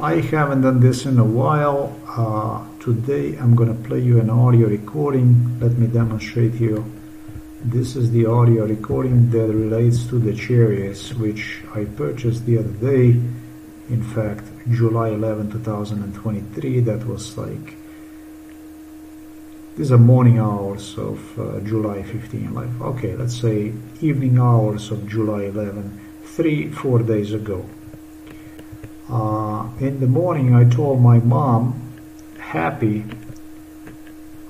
I haven't done this in a while. Uh, today I'm going to play you an audio recording. Let me demonstrate you. This is the audio recording that relates to the cherries which I purchased the other day. In fact, July 11, 2023. That was like these are morning hours of uh, July 15. Like okay, let's say evening hours of July 11, three four days ago. Uh, in the morning, I told my mom, happy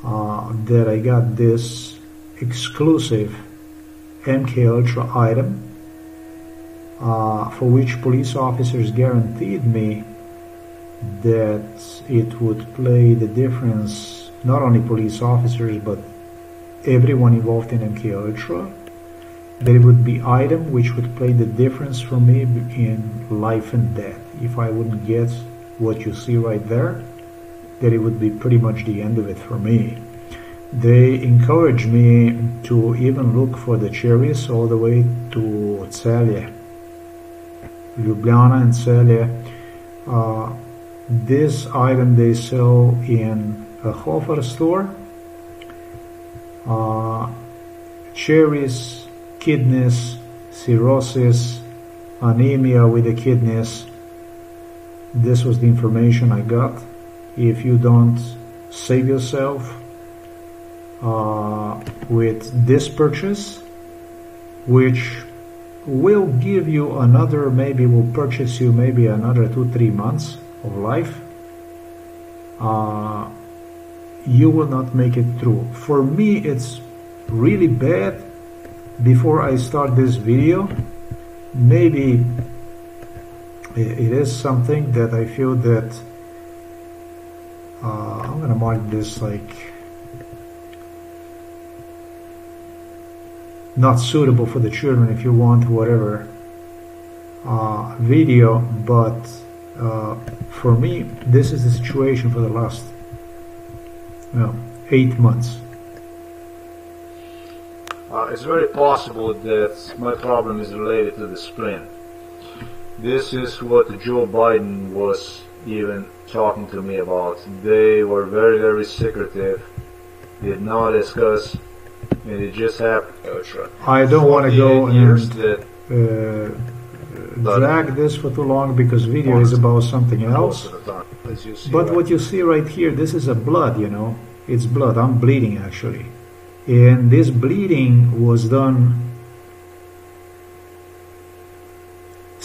uh, that I got this exclusive MK Ultra item uh, for which police officers guaranteed me that it would play the difference, not only police officers, but everyone involved in MK Ultra—that it would be item which would play the difference for me in life and death. If I wouldn't get what you see right there, that it would be pretty much the end of it for me. They encourage me to even look for the cherries all the way to Celje, Ljubljana and Celje. Uh, this item they sell in a Hofer store. Uh, cherries kidneys, cirrhosis, anemia with the kidneys. This was the information I got. If you don't save yourself uh, with this purchase, which will give you another, maybe will purchase you maybe another two, three months of life, uh, you will not make it through. For me, it's really bad before I start this video maybe it is something that I feel that uh, I'm gonna mark this like not suitable for the children if you want whatever uh, video but uh, for me this is the situation for the last eight months uh, it's very possible that my problem is related to the spleen. This is what Joe Biden was even talking to me about. They were very, very secretive, did not discuss, and it just happened. I don't want to go and uh, drag this for too long because video is about something else. But what you see right here, this is a blood, you know. It's blood. I'm bleeding actually and this bleeding was done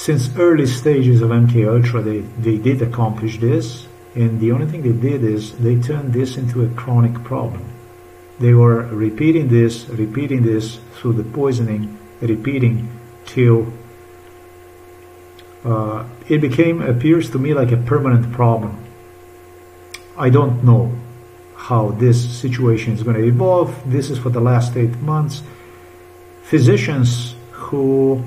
since early stages of MK Ultra they, they did accomplish this and the only thing they did is they turned this into a chronic problem they were repeating this repeating this through the poisoning repeating till uh, it became appears to me like a permanent problem I don't know how this situation is going to evolve. This is for the last eight months. Physicians who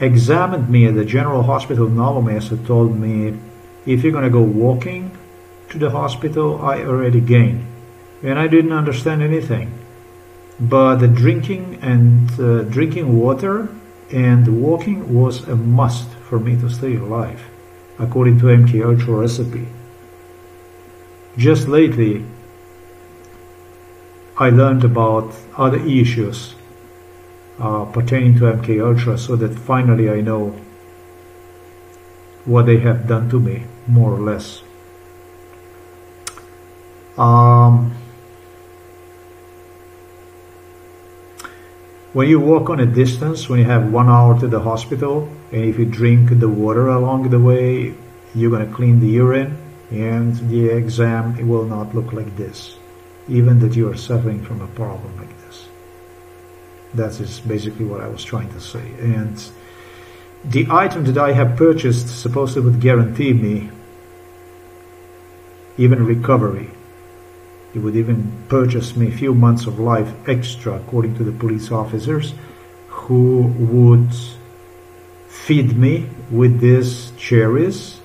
examined me at the General Hospital of Novo Mesto told me if you're going to go walking to the hospital, I already gained. And I didn't understand anything. But the drinking and uh, drinking water and walking was a must for me to stay alive, according to MK Ultra recipe. Just lately, I learned about other issues uh, pertaining to MK Ultra so that finally I know what they have done to me, more or less. Um, when you walk on a distance, when you have one hour to the hospital, and if you drink the water along the way, you're to clean the urine and the exam it will not look like this even that you are suffering from a problem like that is basically what I was trying to say. And the item that I have purchased supposedly would guarantee me even recovery. It would even purchase me a few months of life extra according to the police officers who would feed me with these cherries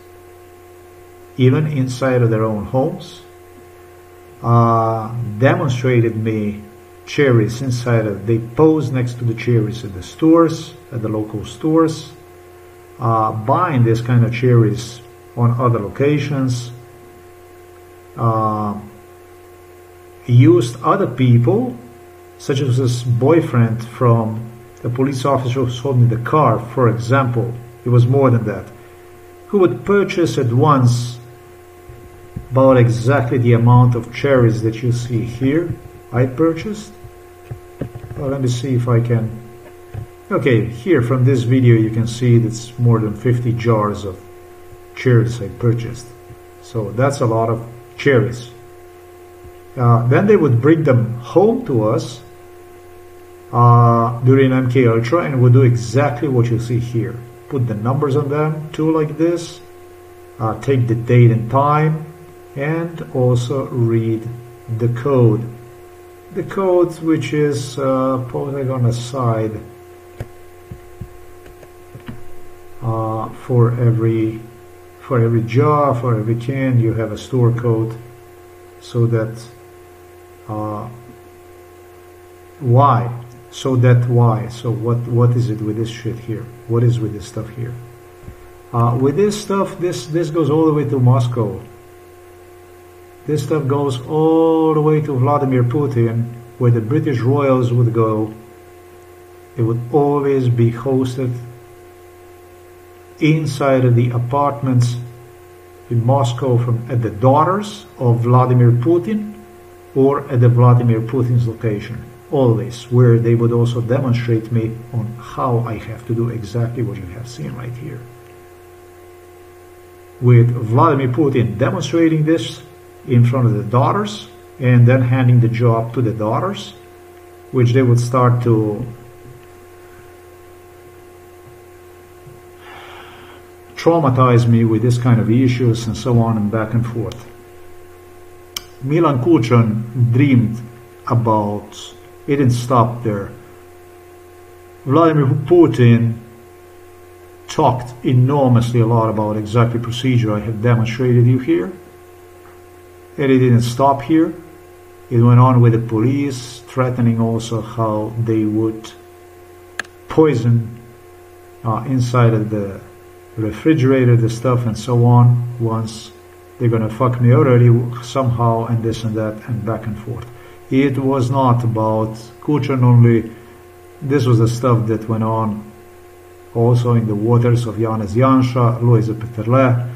even inside of their own homes, uh, demonstrated me cherries inside of, they pose next to the cherries at the stores, at the local stores. uh, buying this kind of cherries on other locations, uh, used other people, such as this boyfriend from the police officer who sold me the car, for example, it was more than that, who would purchase at once about exactly the amount of cherries that you see here I purchased. Well, let me see if I can. Okay, here from this video you can see it's more than 50 jars of cherries I purchased. So that's a lot of cherries. Uh, then they would bring them home to us uh, during MK Ultra and would do exactly what you see here. Put the numbers on them too like this, uh, take the date and time, and also read the code. The code which is uh, posted on the side uh, for every for every jar, for every can, you have a store code so that uh, why? So that why? So what what is it with this shit here? What is with this stuff here? Uh, with this stuff this this goes all the way to Moscow this stuff goes all the way to Vladimir Putin where the British royals would go it would always be hosted inside of the apartments in Moscow from at the daughters of Vladimir Putin or at the Vladimir Putin's location always where they would also demonstrate me on how I have to do exactly what you have seen right here. With Vladimir Putin demonstrating this in front of the daughters and then handing the job to the daughters, which they would start to traumatize me with this kind of issues and so on and back and forth. Milan Kučan dreamed about it didn't stop there. Vladimir Putin talked enormously a lot about exactly procedure I have demonstrated you here. And it didn't stop here. It went on with the police, threatening also how they would poison uh, inside of the refrigerator, the stuff and so on, once they're gonna fuck me already somehow and this and that and back and forth. It was not about Kučan only. This was the stuff that went on also in the waters of Janez Janša, Lojze Peterle,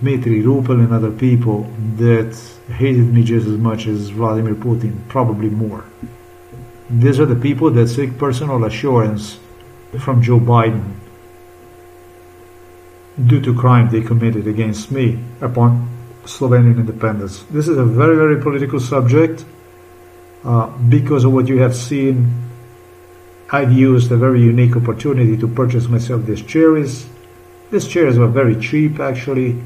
Dimitrij Rupel and other people that hated me just as much as Vladimir Putin, probably more. These are the people that seek personal assurance from Joe Biden due to crime they committed against me upon Slovenian independence. This is a very, very political subject. Uh, because of what you have seen, I've used a very unique opportunity to purchase myself these chairs. These chairs were very cheap actually.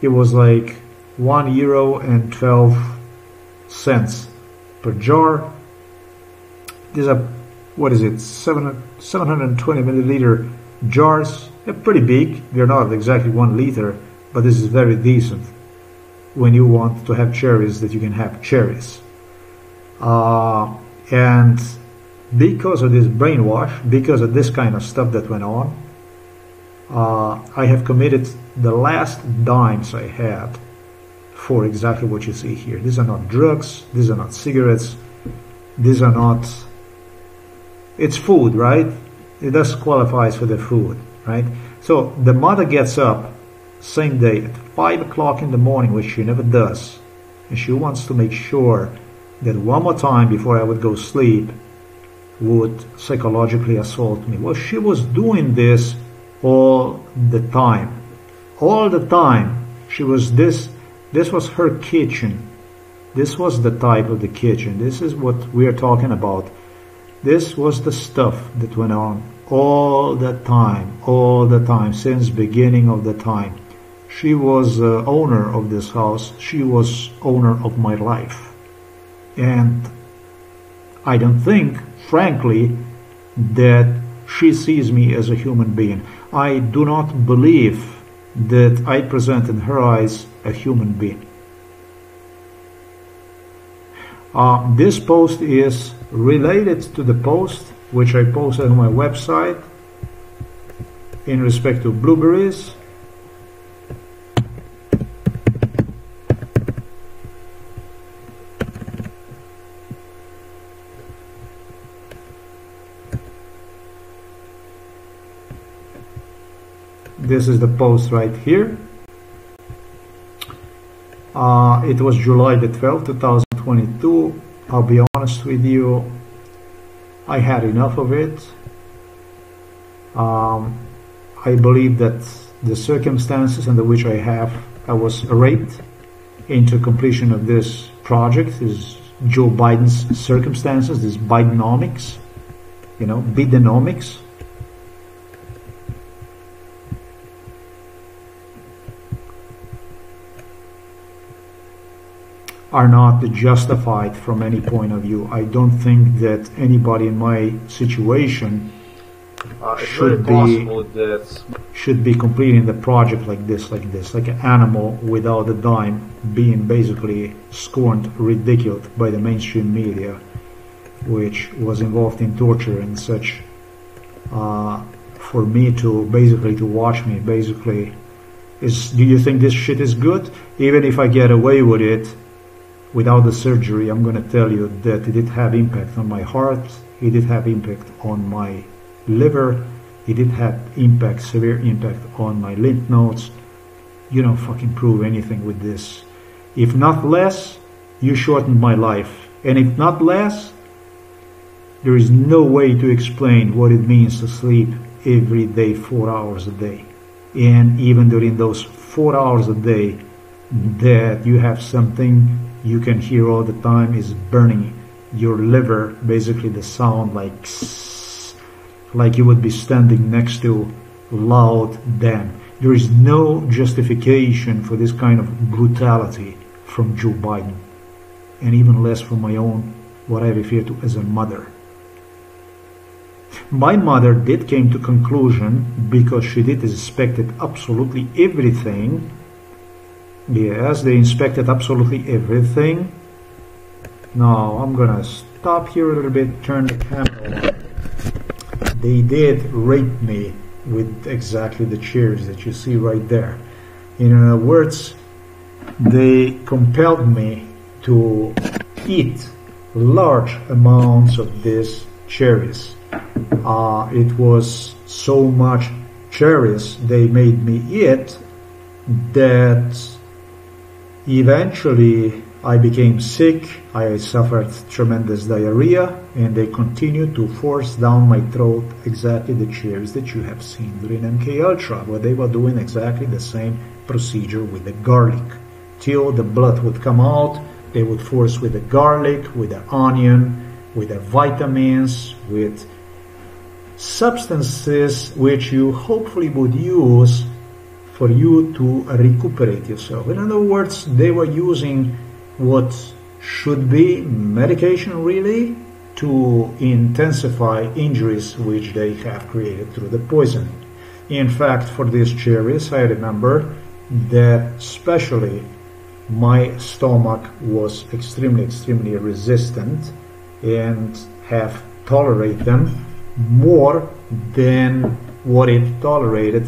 It was like 1 euro and 12 cents per jar. These are, what is it, 720 milliliter jars. They're pretty big. They're not exactly one liter, but this is very decent when you want to have cherries that you can have cherries. Uh, and because of this brainwash, because of this kind of stuff that went on, uh, I have committed the last dimes I had for exactly what you see here. These are not drugs, these are not cigarettes, these are not, it's food, right? It does qualifies for the food, right? So the mother gets up same day at 5 o'clock in the morning, which she never does, and she wants to make sure that one more time before I would go sleep would psychologically assault me. Well, she was doing this all the time. All the time. She was this, this was her kitchen. This was the type of the kitchen. This is what we are talking about. This was the stuff that went on all the time, all the time, since beginning of the time. She was uh, owner of this house. She was owner of my life. And I don't think, frankly, that she sees me as a human being. I do not believe that I present in her eyes a human being. Uh, this post is related to the post which I posted on my website in respect to blueberries. This is the post right here. Uh, it was July the 12th, 2022. I'll be honest with you, I had enough of it. Um, I believe that the circumstances under which I have I was raped into completion of this project is Joe Biden's circumstances, this Bidenomics, you know, Bidenomics. Are not justified from any point of view. I don't think that anybody in my situation Uh, Should be- that should be completing the project like this, like this, like an animal without a dime, being basically scorned, ridiculed by the mainstream media, which was involved in torture and such. Uh, for me to basically to watch me, basically, is do you think this shit is good? Even if I get away with it without the surgery, I'm gonna tell you that it did have impact on my heart. It did have impact on my liver. It did have impact, severe impact on my lymph nodes. You don't fucking prove anything with this. If not less, you shortened my life. And if not less, there is no way to explain what it means to sleep every day four hours a day. And even during those four hours a day that you have something you can hear all the time is burning your liver, basically the sound like like you would be standing next to loud dam. There is no justification for this kind of brutality from Joe Biden, and even less from my own, what I refer to as a mother. My mother did came to conclusion because she did inspected absolutely everything. Yes, they inspected absolutely everything. Now I'm gonna stop here a little bit, turn the camera on they did rape me with exactly the chairs that you see right there. In other words, they compelled me to eat large amounts of these cherries. Uh, it was so much cherries they made me eat that eventually I became sick, I suffered tremendous diarrhea, and they continued to force down my throat exactly the cherries that you have seen during MK Ultra, where they were doing exactly the same procedure with the garlic. Till the blood would come out, they would force with the garlic, with the onion, with the vitamins, with substances which you hopefully would use for you to recuperate yourself. In other words, they were using what should be medication really to intensify injuries which they have created through the poisoning. In fact, for these cherries, I remember that especially my stomach was extremely, extremely resistant and have tolerated them more than what it tolerated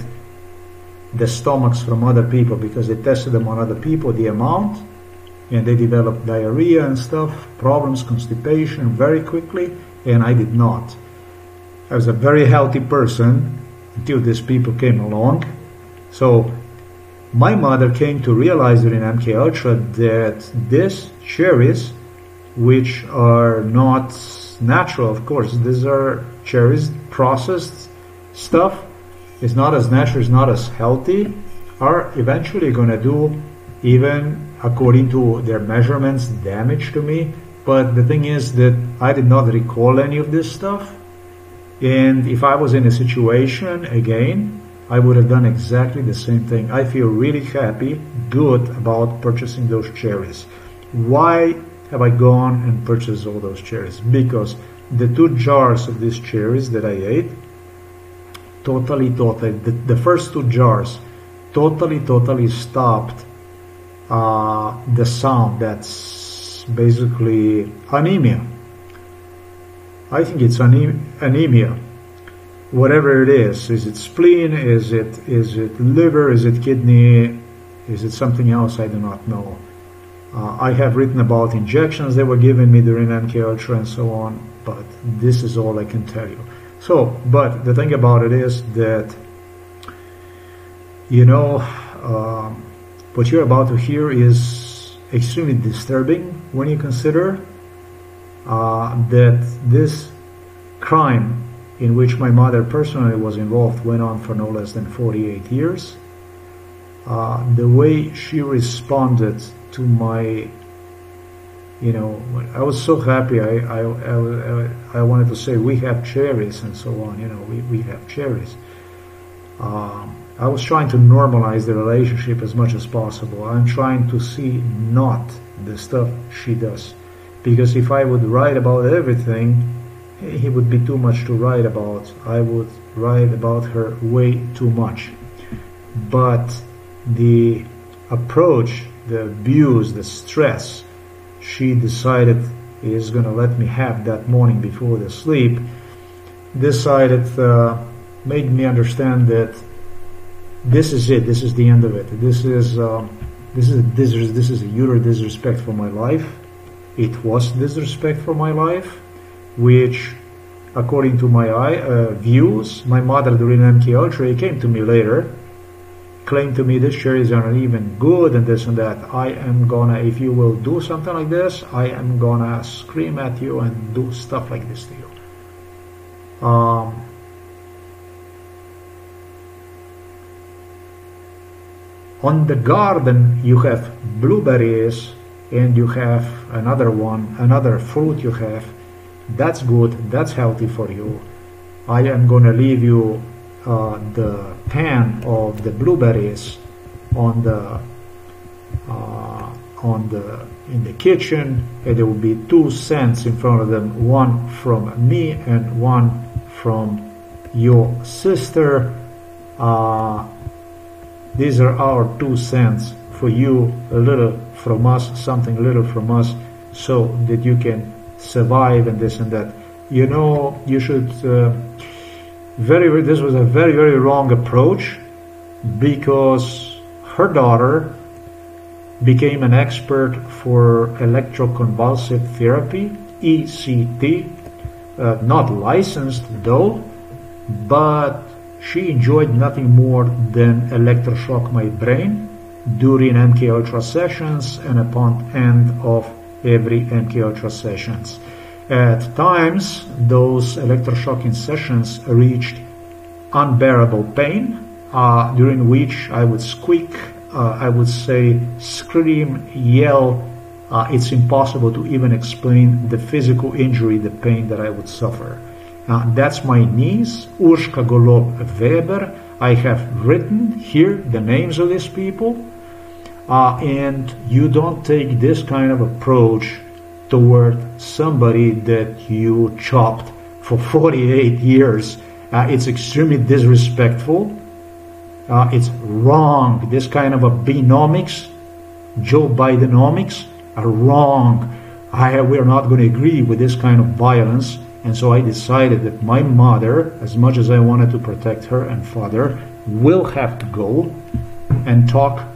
the stomachs from other people because they tested them on other people, the amount, and they developed diarrhea and stuff, problems, constipation very quickly, and I did not. I was a very healthy person until these people came along. So my mother came to realize during MK Ultra that these cherries, which are not natural, of course, these are cherries processed stuff, is not as natural, is not as healthy, are eventually going to do even according to their measurements damage to me. But the thing is that I did not recall any of this stuff. And if I was in a situation again, I would have done exactly the same thing. I feel really happy, good about purchasing those cherries. Why have I gone and purchased all those cherries? Because the two jars of these cherries that I ate, totally, totally, the, the first two jars totally, totally stopped uh, the sound that's basically anemia. I think it's anemia. whatever it is. Is it spleen? Is it is it liver? Is it kidney? Is it something else? I do not know. Uh, I have written about injections they were given me during MK Ultra and so on, but this is all I can tell you. So, but the thing about it is that, you know, um, what you're about to hear is extremely disturbing when you consider uh, that this crime in which my mother personally was involved went on for no less than 48 years. Uh, the way she responded to my you know I was so happy I, I, I, I, wanted to say we have cherries and so on you know we, we have cherries. Um, I was trying to normalize the relationship as much as possible. I'm trying to see not the stuff she does. Because if I would write about everything it would be too much to write about. I would write about her way too much. But the approach the abuse, the stress she decided is going to let me have that morning before the sleep, decided, uh, made me understand that this is it, this is the end of it. This is, um, this is, this is, this is a utter disrespect for my life. It was disrespect for my life, which according to my uh, views, my mother during MK Ultra came to me later claim to me this cherries are not even good and this and that, I am gonna, if you will do something like this, I am gonna scream at you and do stuff like this to you. Um, on the garden you have blueberries and you have another one, another fruit you have. That's good, that's healthy for you. I am gonna leave you uh, the pan of the blueberries on the uh, on the in the kitchen and there will be two cents in front of them one from me and one from your sister. Uh, these are our two cents for you a little from us something little from us so that you can survive and this and that. You know you should uh, very this was a very very wrong approach because her daughter became an expert for electroconvulsive therapy ECT uh, not licensed though but she enjoyed nothing more than electroshock my brain during MK Ultra sessions and upon end of every MK Ultra sessions at times, those electroshocking sessions reached unbearable pain, uh, during which I would squeak, uh, I would say, scream, yell. Uh, it's impossible to even explain the physical injury, the pain that I would suffer. Uh, that's my niece, Urshka Golob Weber. I have written here the names of these people. Uh, and you don't take this kind of approach toward somebody that you chopped for 48 years. Uh, it's extremely disrespectful. Uh, it's wrong. This kind of a Bidenomics, Joe Bidenomics, are wrong. I, we're not going to agree with this kind of violence. And so I decided that my mother, as much as I wanted to protect her and father, will have to go and talk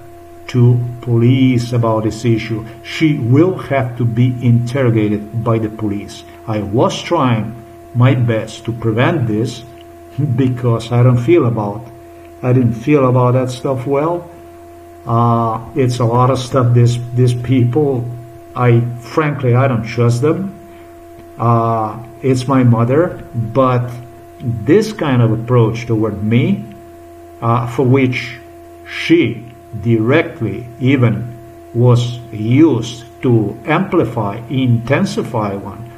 to police about this issue. She will have to be interrogated by the police. I was trying my best to prevent this because I don't feel about I didn't feel about that stuff well. Uh, it's a lot of stuff. This these people, I frankly I don't trust them. Uh, it's my mother, but this kind of approach toward me, uh, for which she directly even was used to amplify, intensify one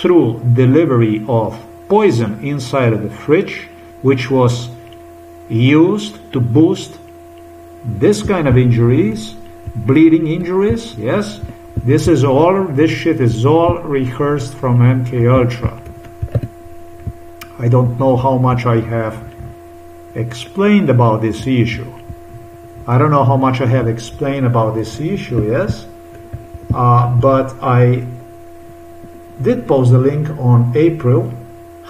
through delivery of poison inside of the fridge, which was used to boost this kind of injuries, bleeding injuries, yes. This is all, this shit is all rehearsed from MK Ultra. I don't know how much I have explained about this issue. I don't know how much I have explained about this issue, yes, uh, but I did post the link on April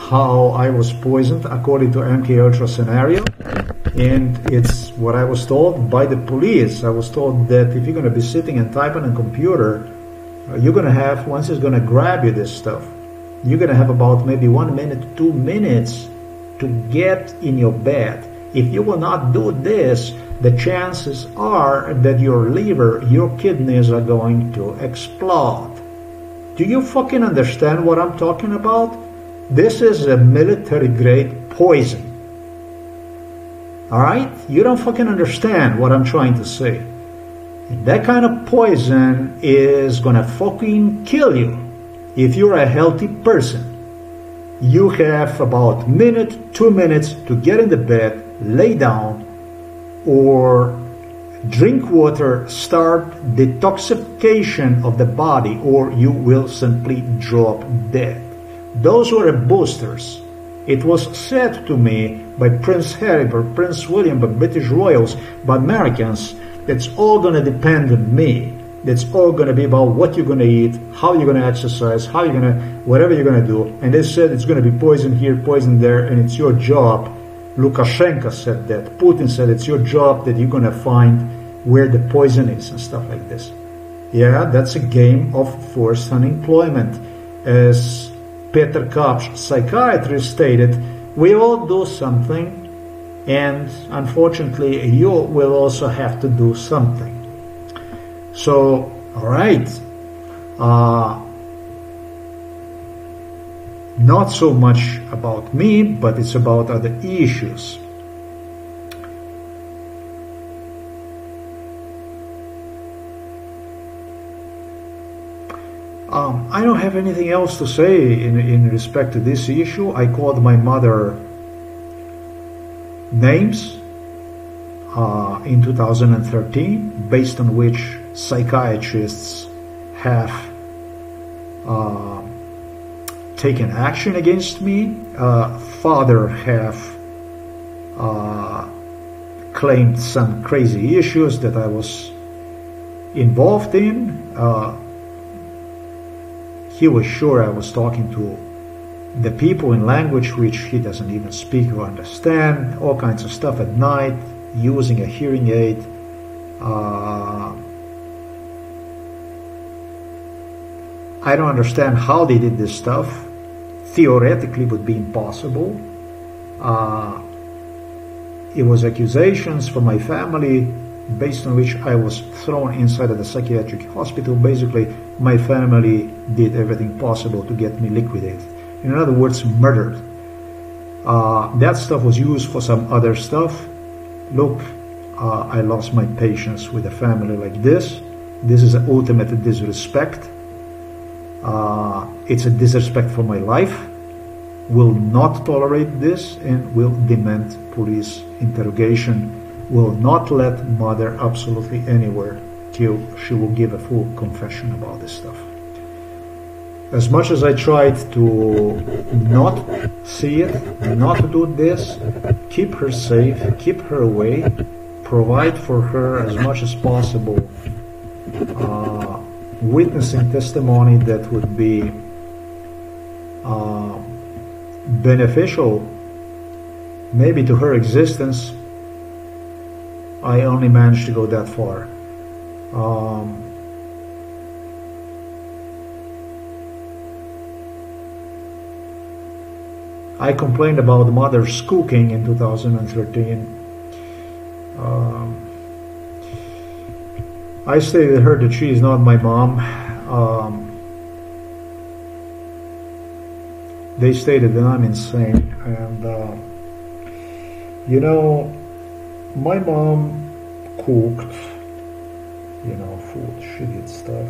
how I was poisoned according to MK Ultra scenario. And it's what I was told by the police. I was told that if you're going to be sitting and typing on a computer, uh, you're going to have, once it's going to grab you this stuff, you're going to have about maybe one minute, two minutes to get in your bed. If you will not do this, the chances are that your liver, your kidneys are going to explode. Do you fucking understand what I'm talking about? This is a military grade poison. Alright? You don't fucking understand what I'm trying to say. And that kind of poison is gonna fucking kill you if you're a healthy person. You have about minute, two minutes to get in the bed, lay down, or drink water, start detoxification of the body, or you will simply drop dead. Those were boosters. It was said to me by Prince Harry, by Prince William, by British royals, by Americans, it's all going to depend on me. It's all going to be about what you're going to eat, how you're going to exercise, how you're going to, whatever you're going to do. And they said it's going to be poison here, poison there, and it's your job Lukashenko said that. Putin said it's your job that you're going to find where the poison is and stuff like this. Yeah, that's a game of forced unemployment. As Peter Kapsch, psychiatrist, stated, we all do something, and unfortunately, you will also have to do something. So, all right. Uh, not so much about me, but it's about other issues. Um, I don't have anything else to say in, in respect to this issue. I called my mother names uh, in 2013, based on which psychiatrists have uh, taken action against me. Uh, father have uh, claimed some crazy issues that I was involved in. Uh, he was sure I was talking to the people in language which he doesn't even speak or understand, all kinds of stuff at night, using a hearing aid. Uh, I don't understand how they did this stuff theoretically would be impossible. Uh, it was accusations from my family based on which I was thrown inside of the psychiatric hospital. Basically, my family did everything possible to get me liquidated. In other words, murdered. Uh, that stuff was used for some other stuff. Look, uh, I lost my patience with a family like this. This is an ultimate disrespect. Uh, it's a disrespect for my life. Will not tolerate this and will demand police interrogation. Will not let mother absolutely anywhere till she will give a full confession about this stuff. As much as I tried to not see it, not do this, keep her safe, keep her away, provide for her as much as possible. Uh, witnessing testimony that would be uh, beneficial maybe to her existence, I only managed to go that far. Um, I complained about mother's cooking in 2013. Um, I stated her that she is not my mom. Um, they stated that I'm insane, and uh, you know, my mom cooked, you know, food, she did stuff.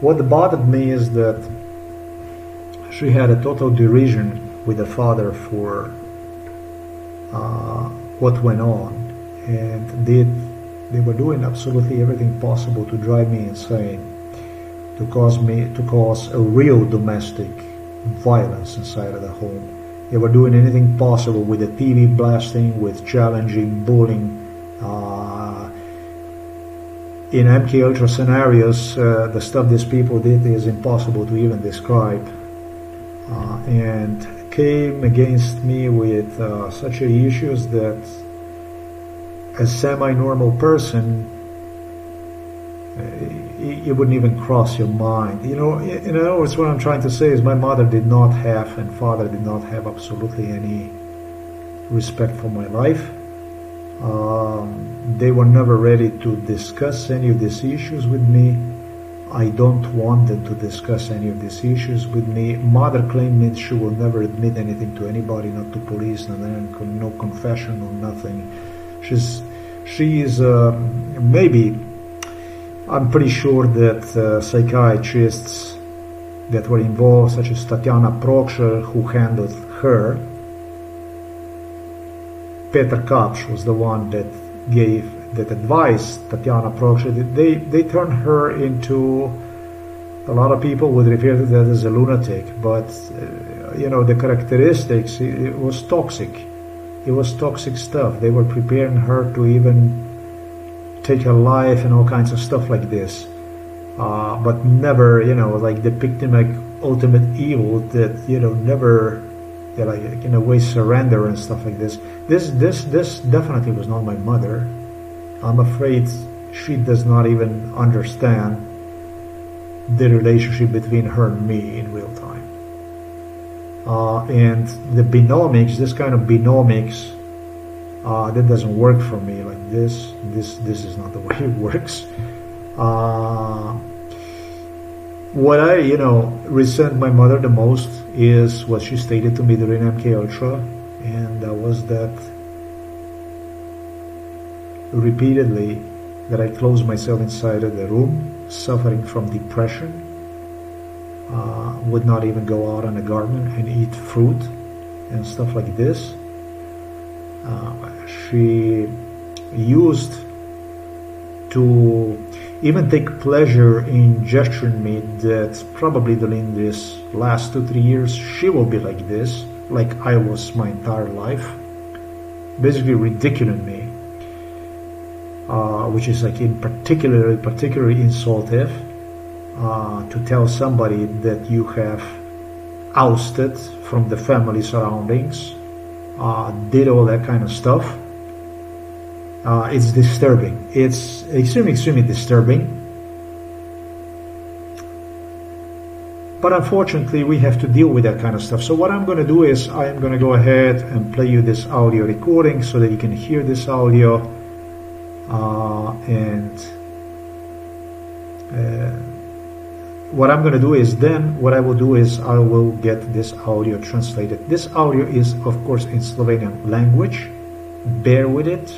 What bothered me is that she had a total derision with the father for uh, what went on, and did they were doing absolutely everything possible to drive me insane, to cause me to cause a real domestic violence inside of the home. They were doing anything possible with the TV blasting, with challenging, bullying. Uh, in MK Ultra scenarios, uh, the stuff these people did is impossible to even describe. Uh, and came against me with uh, such issues that a semi-normal person uh, it, wouldn't even cross your mind. You know, in other words, what I'm trying to say is my mother did not have and father did not have absolutely any respect for my life. Um, they were never ready to discuss any of these issues with me. I don't want them to discuss any of these issues with me. Mother claimed she will never admit anything to anybody, not to police, no, no confession or nothing. She's, she is uh, maybe I'm pretty sure that uh, psychiatrists that were involved, such as Tatiana Prokshcher, who handled her, Peter Kapsch was the one that gave that advice Tatiana Prokshcher. They they turned her into a lot of people would refer to that as a lunatic, but uh, you know the characteristics. It, it was toxic. It was toxic stuff. They were preparing her to even take her life and all kinds of stuff like this. Uh, but never, you know, like depicting like ultimate evil that, you know, never, yeah, like in a way surrender and stuff like this. This, this, this definitely was not my mother. I'm afraid she does not even understand the relationship between her and me in real time. Uh, and the binomics, this kind of binomics, uh, that doesn't work for me. Like this this this is not the way it works. Uh, what I you know resent my mother the most is what she stated to me during MK Ultra and that was that repeatedly that I closed myself inside of the room suffering from depression uh, would not even go out in the garden and eat fruit and stuff like this. Uh, she used to even take pleasure in gesturing me that probably during this last two three years she will be like this like I was my entire life. Basically ridiculing me uh, which is like in particularly particularly insultive uh, to tell somebody that you have ousted from the family surroundings uh, did all that kind of stuff. Uh, it's disturbing. It's extremely, extremely disturbing. But unfortunately, we have to deal with that kind of stuff. So what I'm going to do is I am going to go ahead and play you this audio recording so that you can hear this audio uh, and what I'm going to do is then what I will do is I will get this audio translated. This audio is of course in Slovenian language. Bear with it.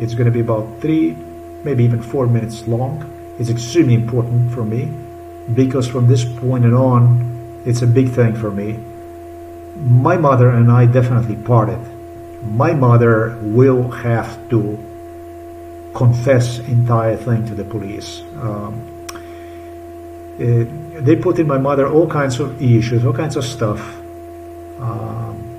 It's going to be about three, maybe even four minutes long. It's extremely important for me because from this point on, it's a big thing for me. My mother and I definitely parted. My mother will have to confess entire thing to the police. Um, uh, they put in my mother all kinds of issues, all kinds of stuff. Um,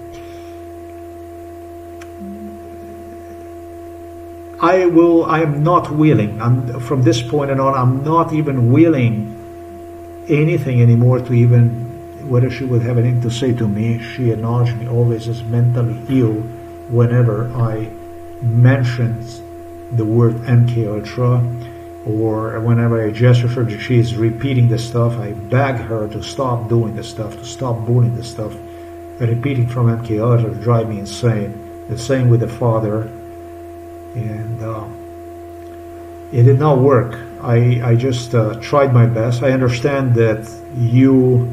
I will. I am not willing. I'm from this point on. I'm not even willing anything anymore to even whether she would have anything to say to me. She acknowledged me always as mentally ill whenever I mentioned the word MK Ultra or whenever I gesture for her, she is repeating the stuff, I beg her to stop doing the stuff, to stop bullying the stuff. Repeating from MKR to drive me insane. The same with the father. And uh, it did not work. I, I just uh, tried my best. I understand that you,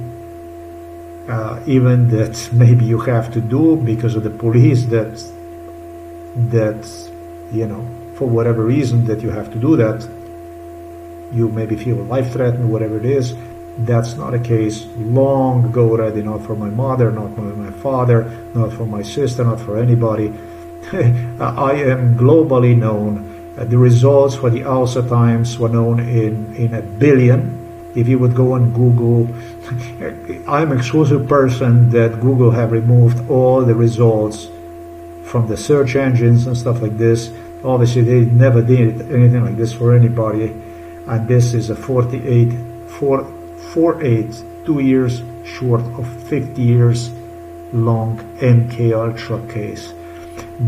uh, even that maybe you have to do because of the police that, that, you know, for whatever reason that you have to do that you maybe feel life threatened, whatever it is. That's not a case long ago already, not for my mother, not for my father, not for my sister, not for anybody. I am globally known. Uh, the results for the Auser Times were known in, in a billion. If you would go on Google, I'm an exclusive person that Google have removed all the results from the search engines and stuff like this. Obviously, they never did anything like this for anybody and this is a 48 4 48 two years short of 50 years long MK Ultra case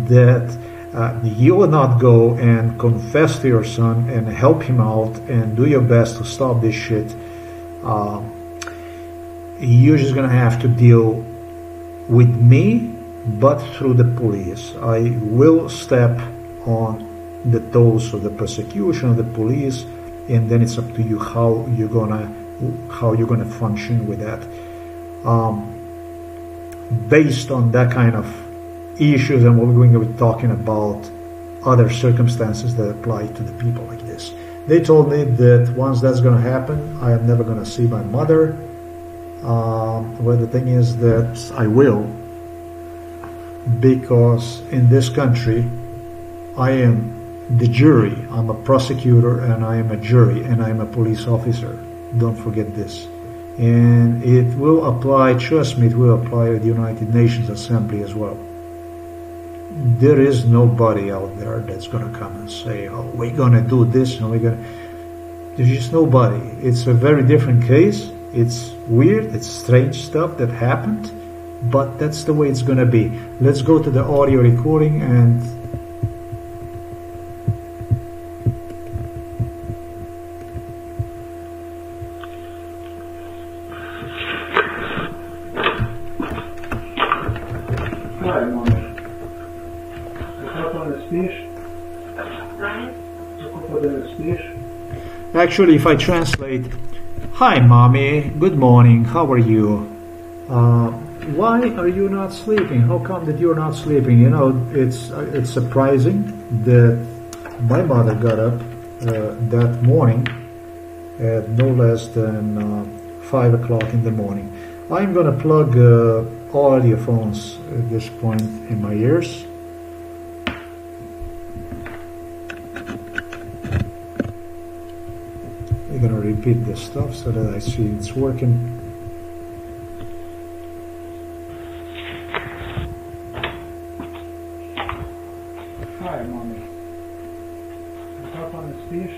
that uh, you will not go and confess to your son and help him out and do your best to stop this shit. Uh, you're just gonna have to deal with me, but through the police. I will step on the toes of the prosecution of the police, and then it's up to you how you're gonna how you're gonna function with that. Um, based on that kind of issues and what we're going to be talking about other circumstances that apply to the people like this. They told me that once that's going to happen, I am never going to see my mother. Um, well, the thing is that I will, because in this country, I am the jury. I'm a prosecutor and I am a jury and I am a police officer. Don't forget this. And it will apply, trust me, it will apply to the United Nations Assembly as well there is nobody out there that's going to come and say, oh, we're going to do this and we're going to. There's just nobody. It's a very different case. It's weird. It's strange stuff that happened, but that's the way it's going to be. Let's go to the audio recording and Actually, if I translate, Hi, mommy, good morning, how are you? Uh, why are you not sleeping? How come that you're not sleeping? You know, it's, uh, it's surprising that my mother got up uh, that morning at no less than uh, 5 o'clock in the morning. I'm going to plug uh, all phones at this point in my ears I'm going to repeat this stuff so that I see it's working. Hi, mommy. Tu tá para nos dias?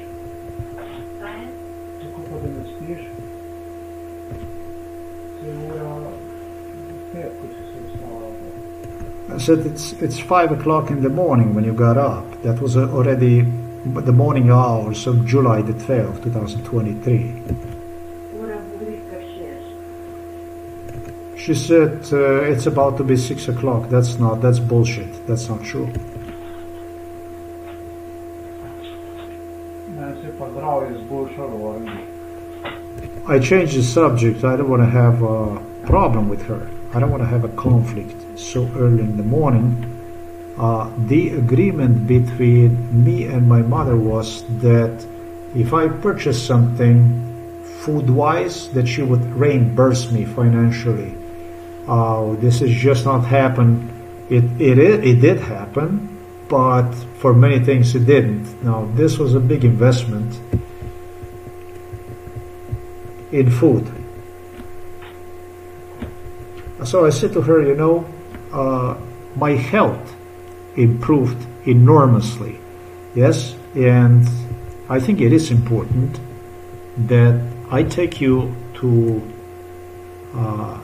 Tu culpa de nos dias? I said it's it's five o'clock in the morning when you got up. That was already the morning hours of July the 12th, 2023. She said uh, it's about to be 6 o'clock. That's not, that's bullshit. That's not true. I changed the subject. I don't want to have a problem with her. I don't want to have a conflict so early in the morning uh, the agreement between me and my mother was that if I purchased something food-wise, that she would reimburse me financially. Uh, this has just not happened. It, it, it did happen, but for many things it didn't. Now, this was a big investment in food. So I said to her, you know, uh, my health improved enormously. Yes, and I think it is important that I take you to uh,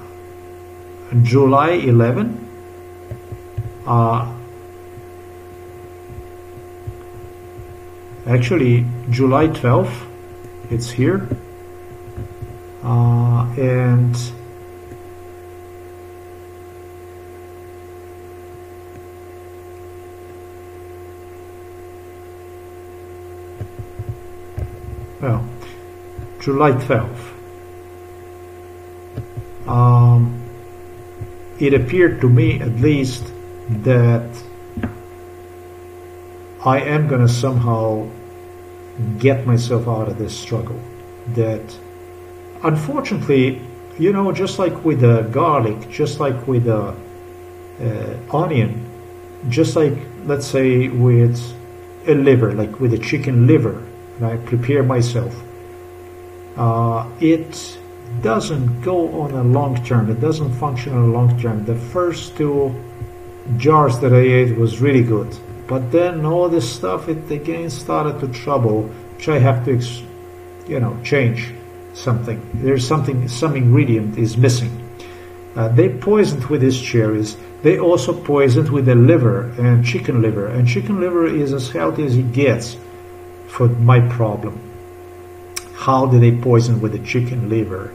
July 11. Uh, actually, July 12th, it's here. Uh, and well, July 12th, um, it appeared to me at least that I am going to somehow get myself out of this struggle. That unfortunately, you know, just like with the garlic, just like with the uh, onion, just like let's say with a liver, like with a chicken liver, and I prepare myself. Uh, it doesn't go on a long term. It doesn't function on a long term. The first two jars that I ate was really good, but then all this stuff it again started to trouble, which I have to, you know, change something. There's something, some ingredient is missing. Uh, they poisoned with these cherries. They also poisoned with the liver and chicken liver. And chicken liver is as healthy as it gets for my problem. How did they poison with the chicken liver?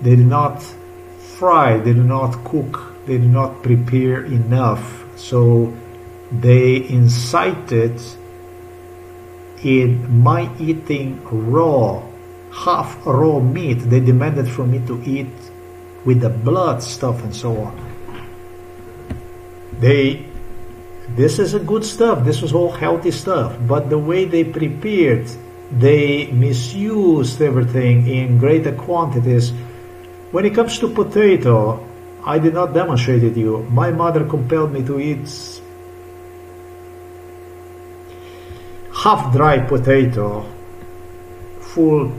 They did not fry, they did not cook, they did not prepare enough. So they incited in my eating raw, half raw meat. They demanded for me to eat with the blood stuff and so on. They, this is a good stuff. This was all healthy stuff. But the way they prepared, they misused everything in greater quantities. When it comes to potato, I did not demonstrate it to you. My mother compelled me to eat half dry potato, full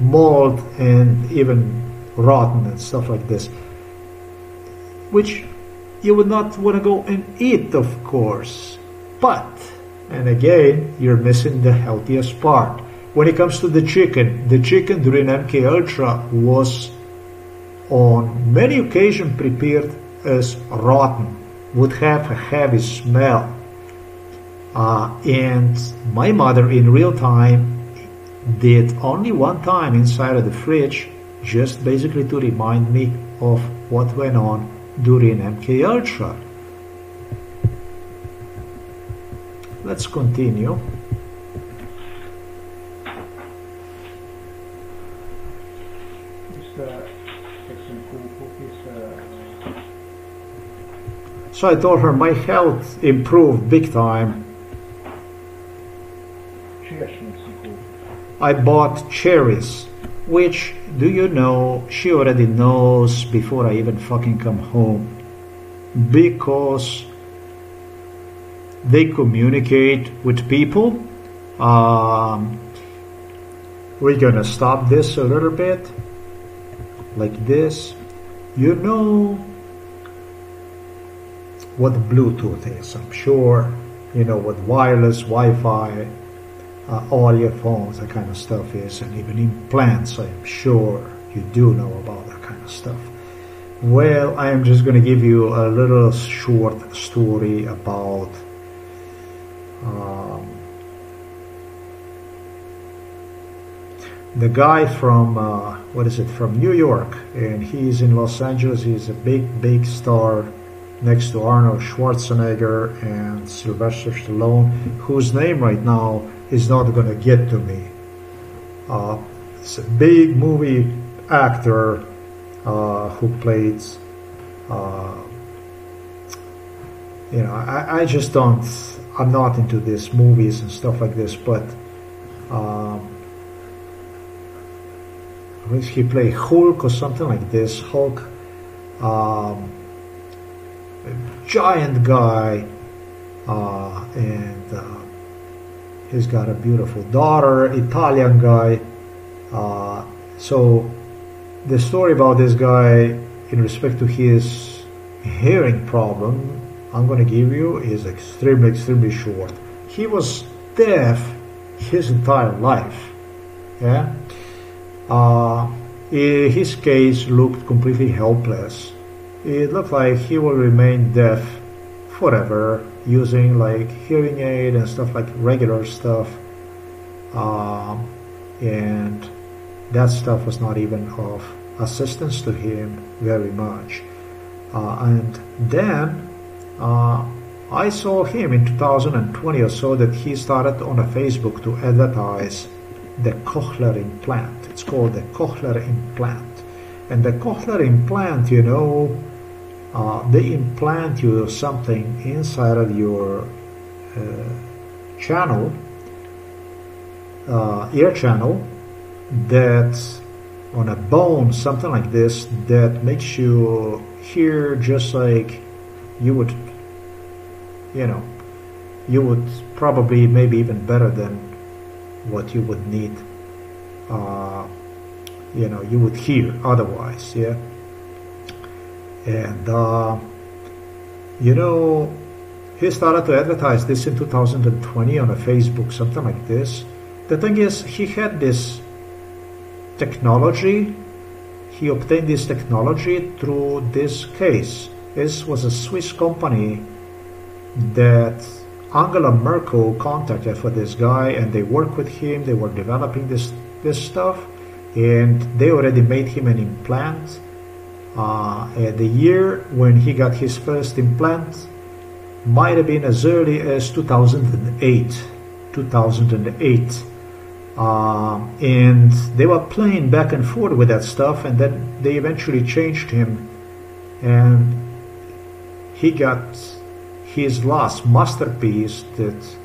mold and even rotten and stuff like this, which you would not want to go and eat, of course. But, and again, you're missing the healthiest part. When it comes to the chicken, the chicken during MK Ultra was on many occasions prepared as rotten, would have a heavy smell. Uh, and my mother in real time did only one time inside of the fridge just basically to remind me of what went on during MK Ultra. Let's continue. Uh, take some cool cookies. Uh, So I told her my health improved big time. cheers, with some cool. I bought cherries, which, do you know, she already knows before I even fucking come home. Because they communicate with people. Um, we're gonna stop this a little bit. Like this. You know what Bluetooth is, I'm sure. You know what wireless Wi Fi uh, audio phones, that kind of stuff is, and even implants, I'm sure you do know about that kind of stuff. Well, I am just going to give you a little short story about um, the guy from, uh, what is it, from New York, and he's in Los Angeles. He's a big, big star next to Arnold Schwarzenegger and Sylvester Stallone, whose name right now is not going to get to me. Uh, it's a big movie actor uh, who played, uh, you know, I, I just don't, I'm not into these movies and stuff like this, but um, he play Hulk or something like this, Hulk, um, giant guy, uh, and uh, he's got a beautiful daughter, Italian guy. Uh, so the story about this guy in respect to his hearing problem I'm going to give you is extremely, extremely short. He was deaf his entire life. Yeah. Uh, his case looked completely helpless. It looked like he will remain deaf forever using like hearing aid and stuff like regular stuff. Um, and that stuff was not even of assistance to him very much. Uh, and then uh, I saw him in 2020 or so that he started on a Facebook to advertise the cochlear implant. It's called the cochlear implant. And the cochlear implant, you know, uh, they implant you something inside of your uh, channel, uh, ear channel, that on a bone, something like this, that makes you hear just like you would, you know, you would probably maybe even better than what you would need, uh, you know, you would hear otherwise, yeah. And, uh, you know, he started to advertise this in 2020 on a Facebook, something like this. The thing is, he had this technology. he obtained this technology through this case. This was a Swiss company that Angela Merkel contacted for this guy, and they worked with him. They were developing this this stuff, and they already made him an implant. Uh, the year when he got his first implant might have been as early as 2008. 2008. Uh, and they were playing back and forth with that stuff, and then they eventually changed him, and he got his last masterpiece that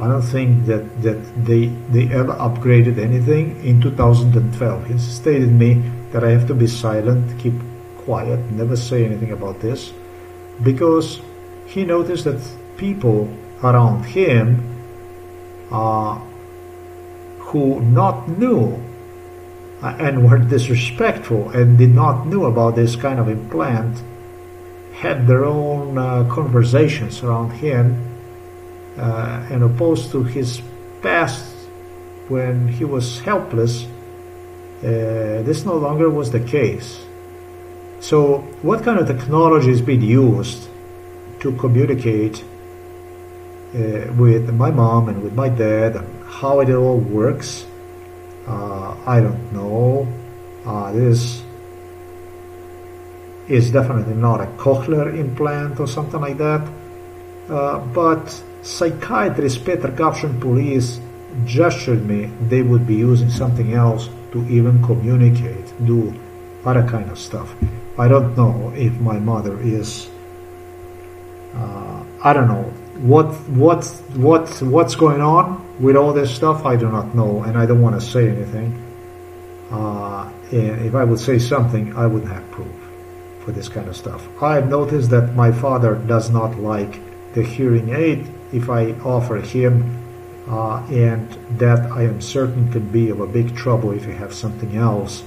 I don't think that, that they they ever upgraded anything in 2012. He stated me that I have to be silent, keep quiet, never say anything about this, because he noticed that people around him uh, who not knew uh, and were disrespectful and did not know about this kind of implant had their own uh, conversations around him uh, and opposed to his past when he was helpless this no longer was the case. So what kind of technology is being used to communicate uh, with my mom and with my dad and how it all works uh, I don't know. Uh, this is definitely not a cochlear implant or something like that. Uh, but psychiatrist Peter Police gestured me they would be using something else to even communicate do other kind of stuff I don't know if my mother is uh, I don't know what what what what's going on with all this stuff. I do not know, and I don't want to say anything. Uh, and if I would say something, I wouldn't have proof for this kind of stuff. I have noticed that my father does not like the hearing aid if I offer him, uh, and that I am certain could be of a big trouble if you have something else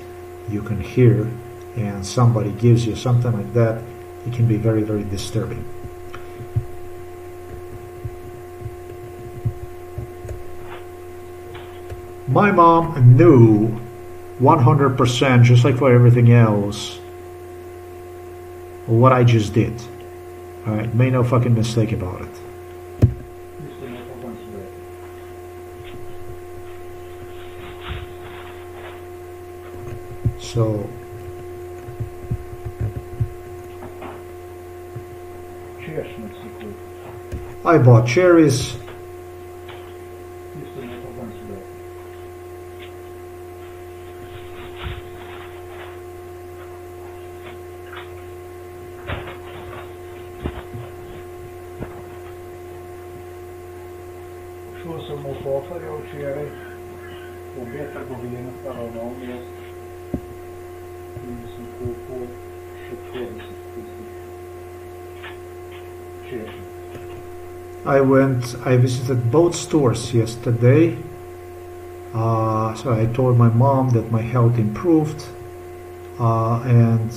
you can hear, and somebody gives you something like that. It can be very very disturbing. my mom knew 100%, just like for everything else, what I just did. Alright, made no fucking mistake about it. So, I bought cherries I went, I visited both stores yesterday. Uh, so I told my mom that my health improved. Uh, and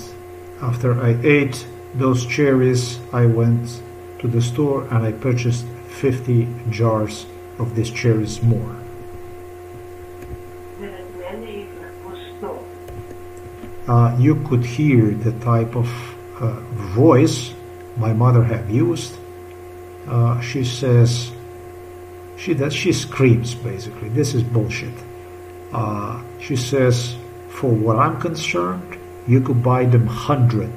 after I ate those cherries, I went to the store and I purchased 50 jars of these cherries more. Uh, you could hear the type of uh, voice my mother had used uh, she says she does she screams basically. This is bullshit. Uh, she says for what i'm concerned you could buy them hundred.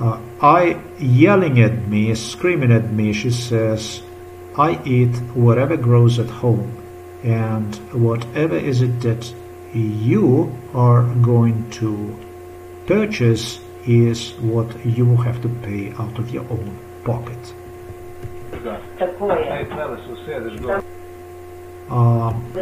Uh, I yelling at me, screaming at me, she says, I eat whatever grows at home, and whatever is it that you are going to purchase is what you will have to pay out of your own pocket. Um,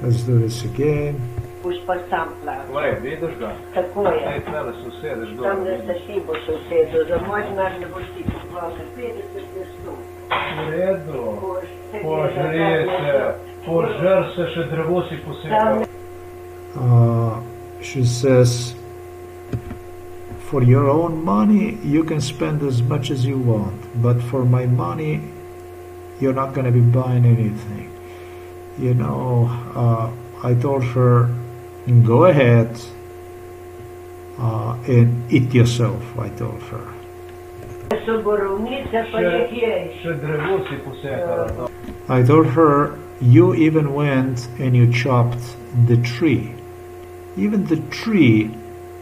let's do this again usposablja. Ovaj, vidiš ga? Tako je. Tam da se ti za moj ne boš ti 50 100. Se, se, še si posekal. Uh, she says, for your own money, you can spend as much as you want, but for my money, you're not going to be buying anything. You know, uh, I told her go ahead uh, and eat yourself, I told her. I told her, you even went and you chopped the tree. Even the tree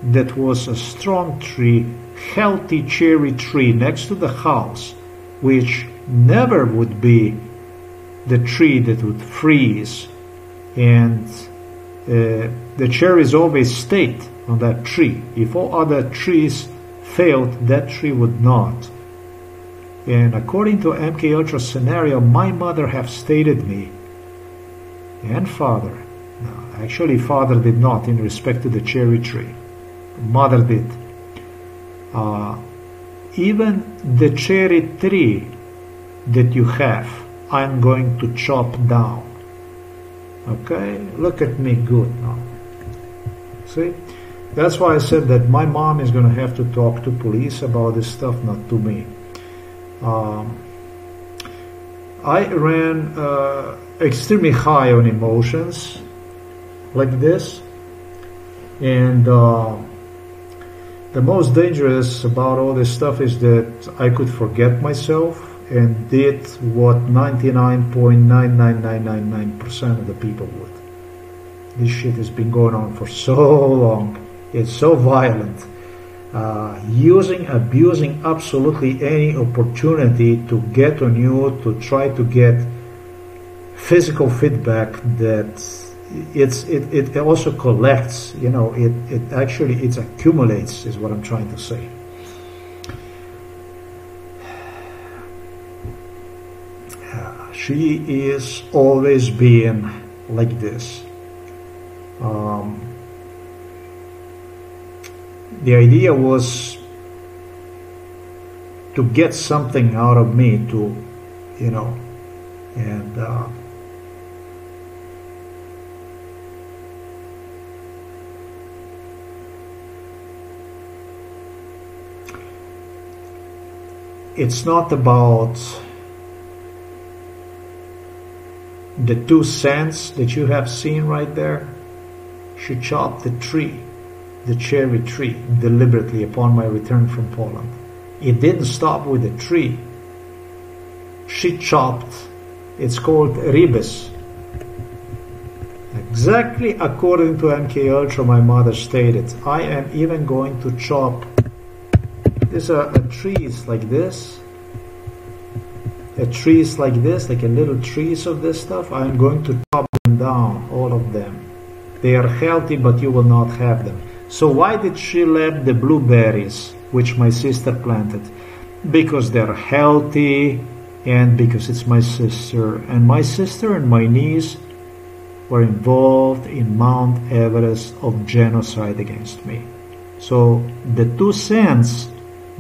that was a strong tree, healthy cherry tree next to the house, which never would be the tree that would freeze and uh, the cherries always stayed on that tree. If all other trees failed, that tree would not. And according to MK Ultra scenario, my mother have stated me and father. No, actually, father did not in respect to the cherry tree. Mother did. Uh, even the cherry tree that you have, I'm going to chop down. Okay, look at me good now. See, that's why I said that my mom is going to have to talk to police about this stuff, not to me. Um, I ran uh, extremely high on emotions, like this, and uh, the most dangerous about all this stuff is that I could forget myself and did what 99.99999% of the people would. This shit has been going on for so long. It's so violent. Uh, using, abusing absolutely any opportunity to get on you, to try to get physical feedback that it's it, it also collects you know it, it actually it accumulates is what I'm trying to say she is always being like this. Um, the idea was to get something out of me to, you know, and uh, it's not about the two cents that you have seen right there, she chopped the tree, the cherry tree, deliberately upon my return from Poland. It didn't stop with the tree. She chopped, it's called ribes. Exactly according to MK Ultra, my mother stated, I am even going to chop. These are trees like this trees like this, like a little trees of this stuff, I'm going to chop them down, all of them. They are healthy, but you will not have them. So why did she let the blueberries, which my sister planted? Because they're healthy and because it's my sister. And my sister and my niece were involved in Mount Everest of genocide against me. So the two cents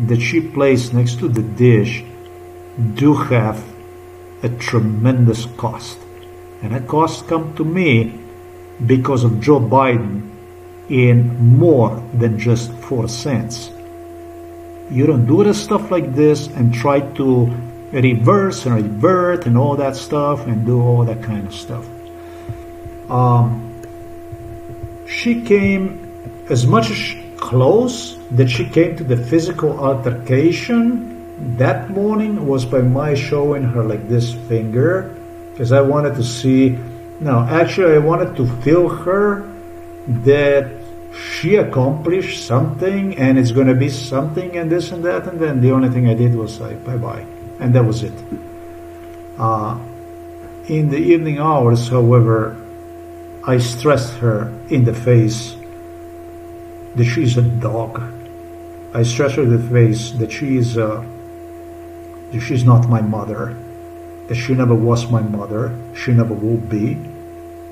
that she placed next to the dish do have a tremendous cost. And that cost come to me because of Joe Biden in more than just four cents. You don't do the stuff like this and try to reverse and revert and all that stuff and do all that kind of stuff. Um, she came as much as close that she came to the physical altercation that morning was by my showing her like this finger because I wanted to see. No, actually, I wanted to feel her that she accomplished something and it's going to be something and this and that. And then the only thing I did was say bye bye. And that was it. Uh, in the evening hours, however, I stressed her in the face that she's a dog. I stressed her in the face that she is a she's not my mother, she never was my mother, she never will be.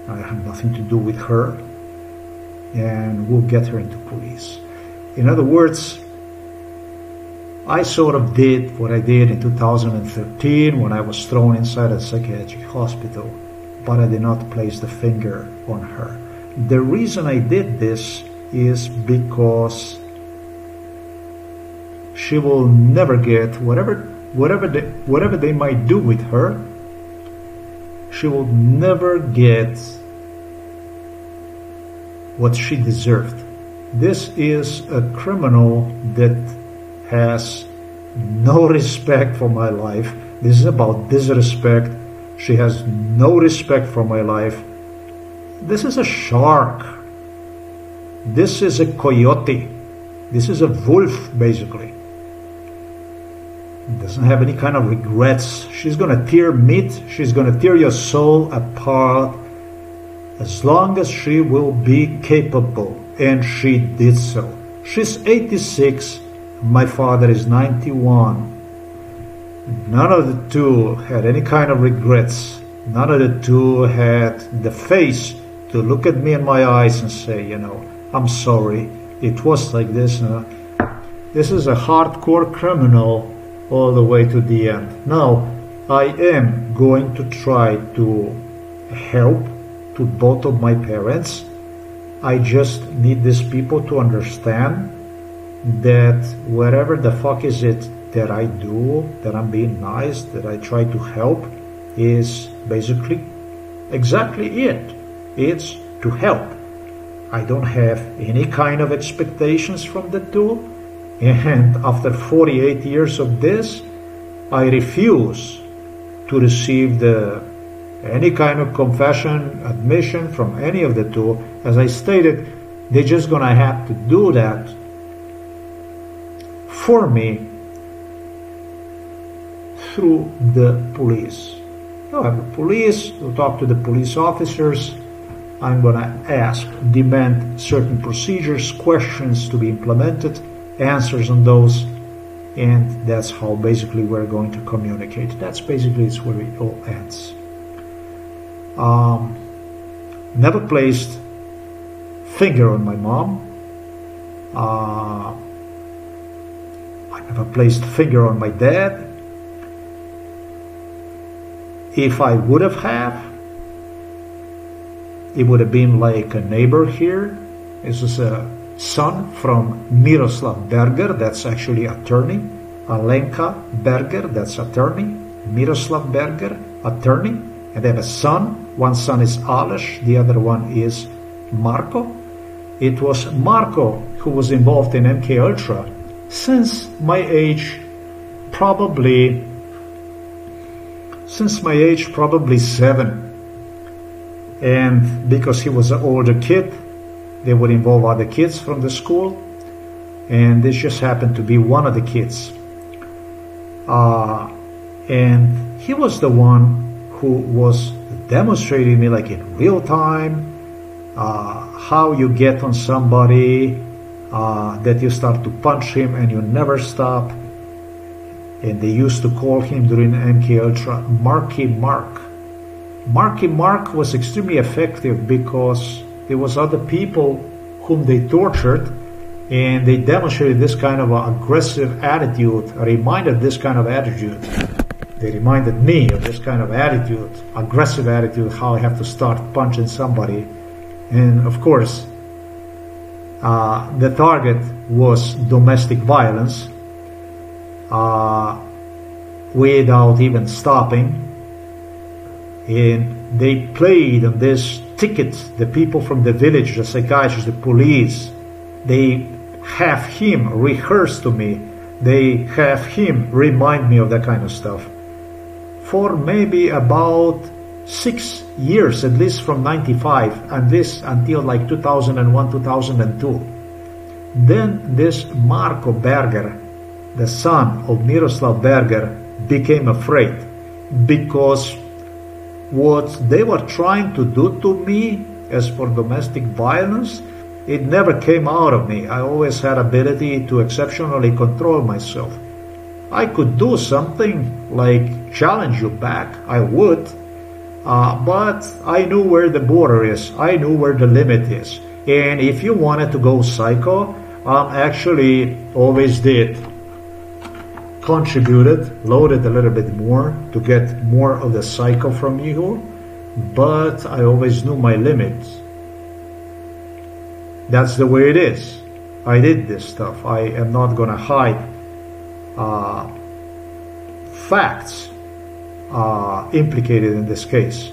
I have nothing to do with her, and we'll get her into police. In other words, I sort of did what I did in 2013 when I was thrown inside a psychiatric hospital, but I did not place the finger on her. The reason I did this is because she will never get whatever whatever they, whatever they might do with her. She will never get what she deserved. This is a criminal that has no respect for my life. This is about disrespect. She has no respect for my life. This is a shark. This is a coyote. This is a wolf, basically. Doesn't have any kind of regrets. She's gonna tear meat. She's gonna tear your soul apart as long as she will be capable. And she did so. She's 86. My father is 91. None of the two had any kind of regrets. None of the two had the face to look at me in my eyes and say, you know, I'm sorry. It was like this. This is a hardcore criminal all the way to the end. Now, I am going to try to help to both of my parents. I just need these people to understand that whatever the fuck is it that I do, that I'm being nice, that I try to help, is basically exactly it. It's to help. I don't have any kind of expectations from the two, and after 48 years of this, I refuse to receive the any kind of confession, admission from any of the two. As I stated, they're just gonna have to do that for me through the police. I have the police, to talk to the police officers. I'm to ask, demand certain procedures, questions to be implemented, answers on those, and that's how basically we're going to communicate. That's basically it's where it all ends. Um, never placed finger on my mom. Uh, I never placed finger on my dad. If I would have have, it would have been like a neighbor here. This is a son from Miroslav Berger, that's actually attorney. Alenka Berger, that's attorney. Miroslav Berger, attorney. And they have a son. One son is Aleš, the other one is Marko. It was Marko who was involved in MK Ultra since my age, probably since my age, probably seven. And because he was an older kid, they would involve other kids from the school, and this just happened to be one of the kids. Uh, and he was the one who was demonstrating me like in real time uh, how you get on somebody uh, that you start to punch him and you never stop and they used to call him during MK Ultra Marky Mark. Marky Mark was extremely effective because there was other people whom they tortured and they demonstrated this kind of aggressive attitude, reminded this kind of attitude. They reminded me of this kind of attitude, aggressive attitude, how I have to start punching somebody. And of course, uh, the target was domestic violence uh, without even stopping. And they played on this ticket, the people from the village, the psychiatrists, the police, they have him rehearse to me. They have him remind me of that kind of stuff. For maybe about six years, at least from 95, and this until like 2001, 2002. Then this Marko Berger, the son of Miroslav Berger, became afraid because what they were trying to do to me as for domestic violence, it never came out of me. I always had ability to exceptionally control myself. I could do something like challenge you back, I would, uh, but I knew where the border is. I knew where the limit is. And if you wanted to go psycho, um, actually always did contributed, loaded a little bit more to get more of the cycle from you, but I always knew my limits. That's the way it is. I did this stuff. I am not gonna hide uh, facts uh, implicated in this case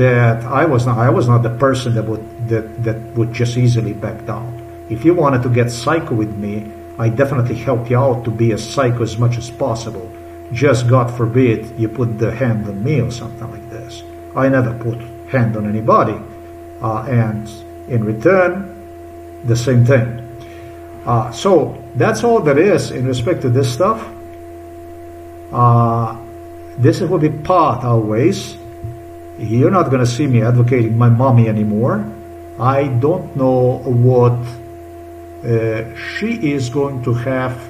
that I was not I was not the person that would that, that would just easily back down. If you wanted to get psycho with me, I definitely help you out to be a psycho as much as possible. Just God forbid you put the hand on me or something like this. I never put hand on anybody, uh, and in return, the same thing. Uh, so that's all there is in respect to this stuff. Uh, this will be part always you're not going to see me advocating my mommy anymore. I don't know what uh, she is going to have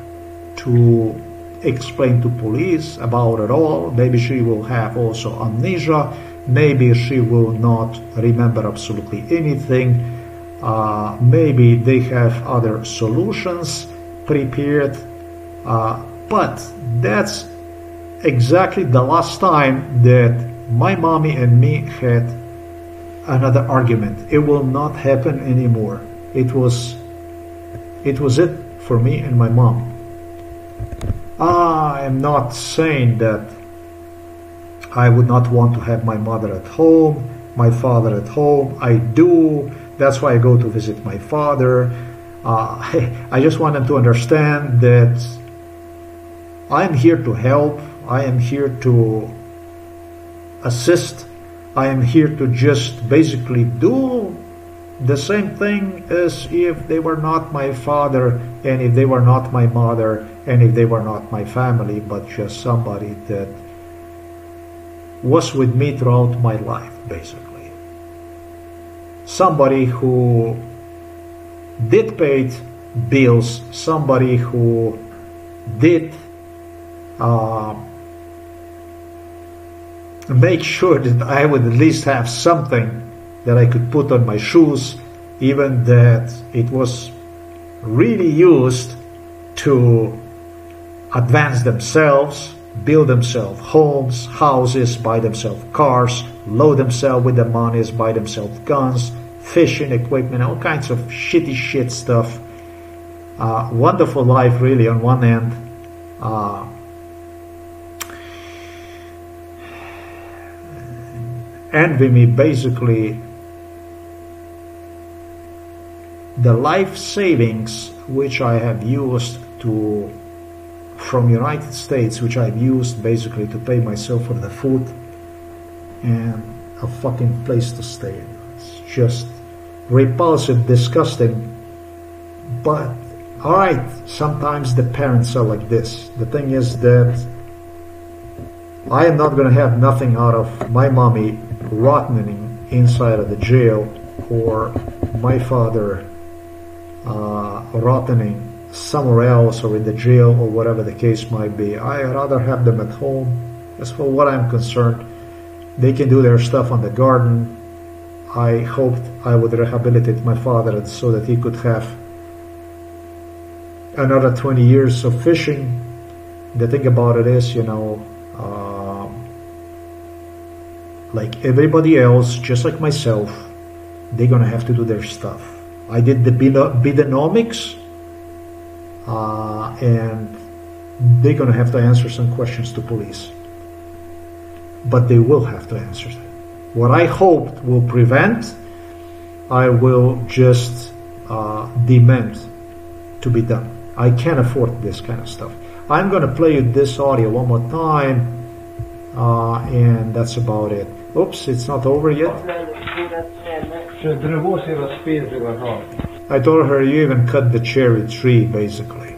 to explain to police about it all. Maybe she will have also amnesia. Maybe she will not remember absolutely anything. Uh, maybe they have other solutions prepared. Uh, but that's exactly the last time that my mommy and me had another argument. It will not happen anymore. It was it was it for me and my mom. I am not saying that I would not want to have my mother at home, my father at home. I do. That's why I go to visit my father. Uh, I just want them to understand that I am here to help. I am here to assist. I am here to just basically do the same thing as if they were not my father and if they were not my mother and if they were not my family, but just somebody that was with me throughout my life, basically. Somebody who did pay bills, somebody who did uh, make sure that I would at least have something that I could put on my shoes, even that it was really used to advance themselves, build themselves homes, houses, buy themselves cars, load themselves with the monies, buy themselves guns, fishing equipment, all kinds of shitty shit stuff. Uh, wonderful life, really, on one end. Uh, envy me basically the life savings which I have used to from United States which I've used basically to pay myself for the food and a fucking place to stay. It's just repulsive, disgusting, but alright, sometimes the parents are like this. The thing is that I am not going to have nothing out of my mommy rotting inside of the jail or my father uh, rotting somewhere else or in the jail or whatever the case might be. I rather have them at home. As for what I'm concerned, they can do their stuff on the garden. I hoped I would rehabilitate my father so that he could have another 20 years of fishing. The thing about it is, you know, uh, like everybody else, just like myself, they're gonna have to do their stuff. I did the bidenomics, uh, and they're gonna have to answer some questions to police. But they will have to answer them. What I hoped will prevent, I will just uh, demand to be done. I can't afford this kind of stuff. I'm gonna play you this audio one more time, uh, and that's about it. Oops, it's not over yet. I told her you even cut the cherry tree, basically.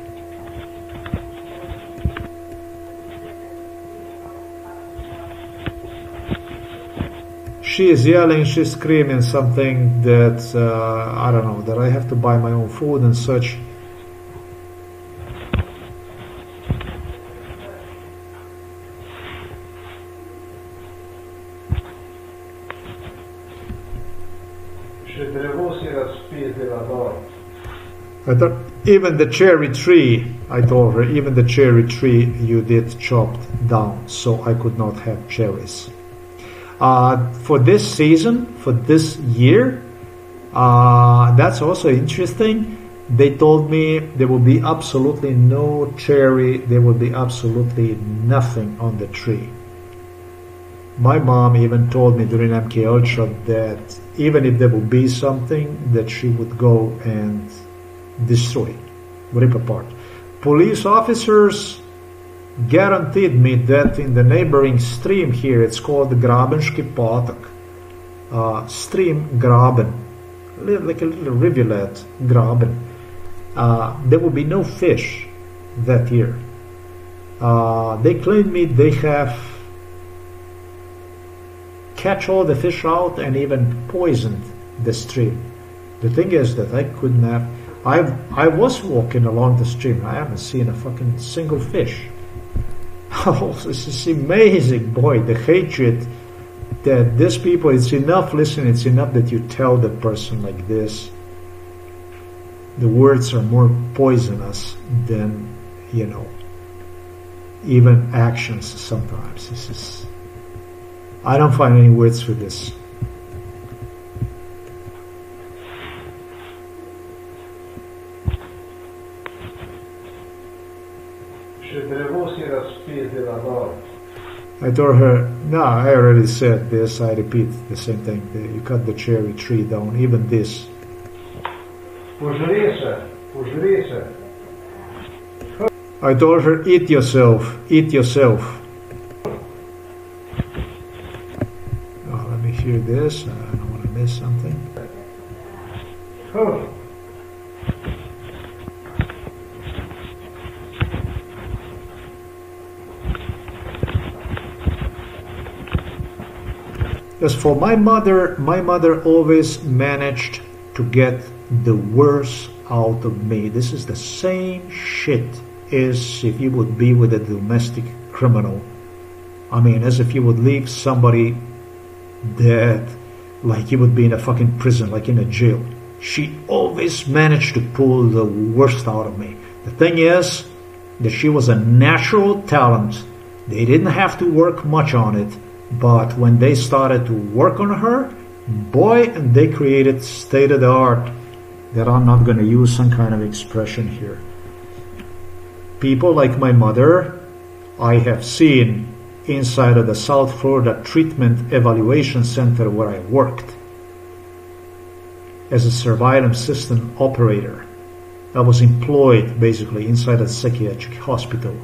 She is yelling, she's screaming something that, uh, I don't know, that I have to buy my own food and such. I thought even the cherry tree, I told her, even the cherry tree you did chopped down, so I could not have cherries. Uh, for this season, for this year, uh, that's also interesting. They told me there will be absolutely no cherry, there will be absolutely nothing on the tree. My mom even told me during MK Ultra that even if there will be something, that she would go and destroy, rip apart. Police officers guaranteed me that in the neighboring stream here, it's called Grabenski Potok, uh, stream Graben, like a little rivulet, Graben. Uh, there will be no fish that year. Uh, they claim me they have catch all the fish out and even poisoned the stream. The thing is that I couldn't have. I I was walking along the stream. I haven't seen a fucking single fish. Oh, this is amazing, boy. The hatred that these people. It's enough. Listen, it's enough that you tell the person like this. The words are more poisonous than you know. Even actions sometimes. This is I don't find any words for this. I told her, no, I already said this, I repeat the same thing. You cut the cherry tree down, even this. I told her, eat yourself, eat yourself. Oh, let me hear this. I don't want to miss something. Oh. As for my mother, my mother always managed to get the worst out of me. This is the same shit as if you would be with a domestic criminal. I mean, as if you would leave somebody dead, like you would be in a fucking prison, like in a jail. She always managed to pull the worst out of me. The thing is that she was a natural talent. They didn't have to work much on it, but when they started to work on her, boy, and they created state of the art that I'm not going to use some kind of expression here. People like my mother, I have seen inside of the South Florida Treatment Evaluation Center where I worked as a surveillance system operator. I was employed basically inside a psychiatric hospital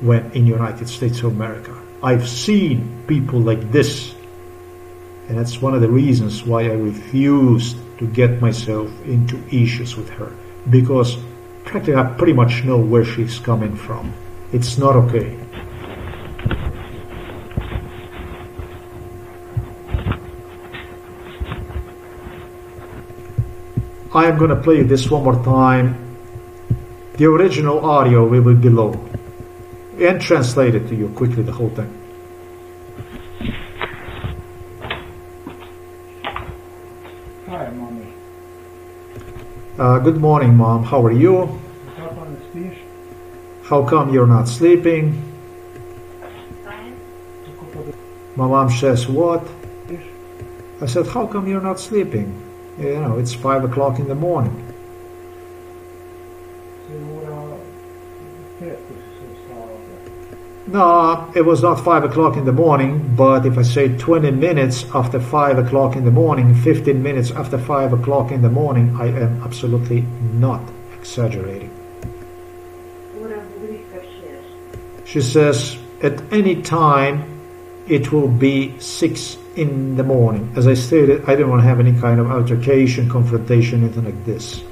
when in United States of America. I've seen people like this and that's one of the reasons why I refused to get myself into issues with her because practically I pretty much know where she's coming from. It's not okay. I am going to play this one more time. The original audio will be below and translate it to you quickly, the whole thing. Hi, mommy. Uh, good morning, mom. How are you? How come you're not sleeping? My mom says, what? I said, how come you're not sleeping? You know, it's five o'clock in the morning. No, it was not five o'clock in the morning, but if I say 20 minutes after five o'clock in the morning, 15 minutes after five o'clock in the morning, I am absolutely not exaggerating. She says, at any time, it will be six in the morning. As I stated, I didn't want to have any kind of altercation, confrontation, anything like this.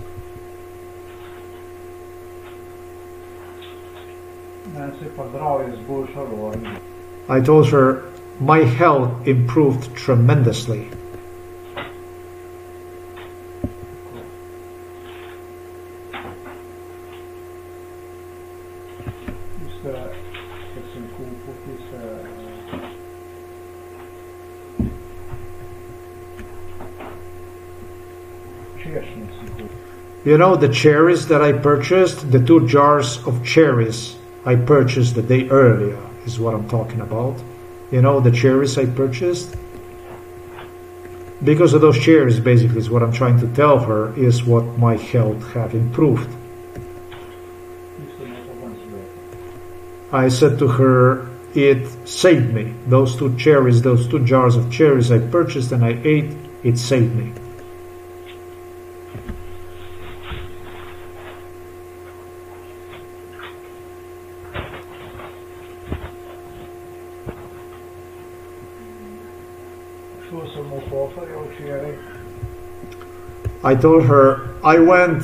I told her my health improved tremendously. You know the cherries that I purchased, the two jars of cherries I purchased the day earlier is what I'm talking about. You know the cherries I purchased? because of those cherries, basically is what I'm trying to tell her is what my health have improved. I said to her, it saved me. Those two cherries, those two jars of cherries I purchased and I ate, it saved me. I told her I went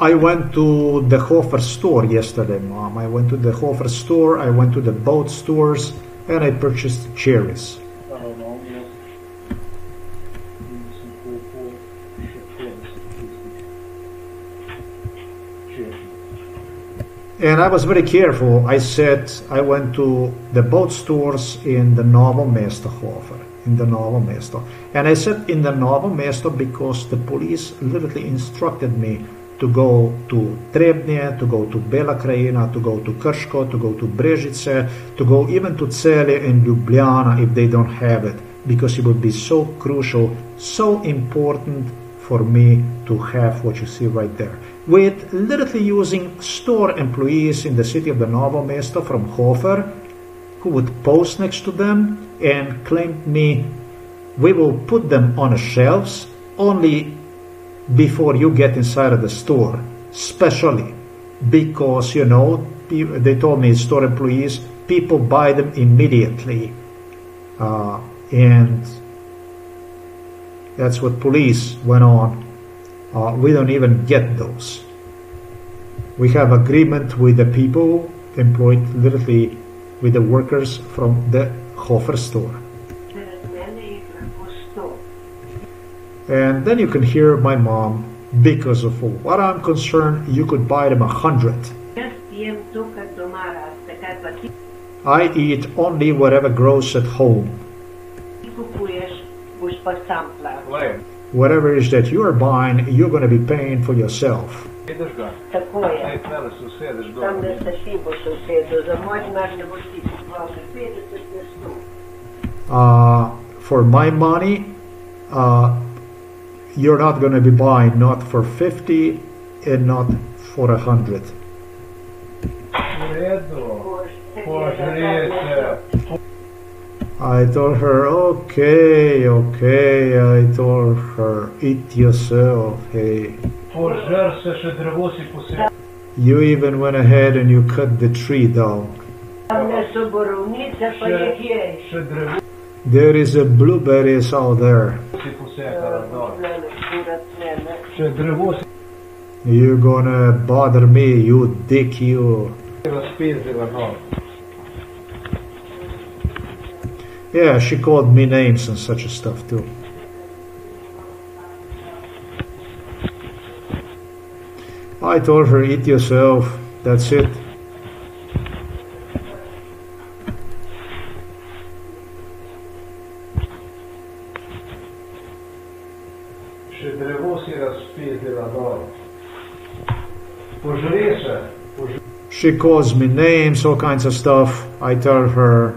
I went to the Hofer store yesterday, mom. I went to the Hofer store, I went to the boat stores and I purchased cherries. And I was very careful. I said I went to the boat stores in the Novo Mesto Hofer in the Novo Mesto. And I said in the Novo Mesto because the police literally instructed me to go to Trebnje, to go to Bela Krajina, to go to Krško, to go to Brežice, to go even to Celje and Ljubljana if they don't have it, because it would be so crucial, so important for me to have what you see right there. With literally using store employees in the city of the Novo Mesto from Hofer, who would post next to them and claimed me, we will put them on the shelves only before you get inside of the store, specially because, you know, they told me, store employees, people buy them immediately. Uh, and that's what police went on. Uh, we don't even get those. We have agreement with the people employed literally with the workers from the Hofer store. And then you can hear my mom, because of what I'm concerned, you could buy them a hundred. I eat only whatever grows at home. Whatever is that you are buying, you're going to be paying for yourself. Uh, for my money, uh, you're not going to be buying not for 50 and not for a hundred. I told her, okay, okay. I told her, eat yourself, hey. You even went ahead and you cut the tree down. There is a blueberries out there. You're gonna bother me, you dick, you. Yeah, she called me names and such stuff too. I told her, eat yourself, that's it. She calls me names, all kinds of stuff. I tell her,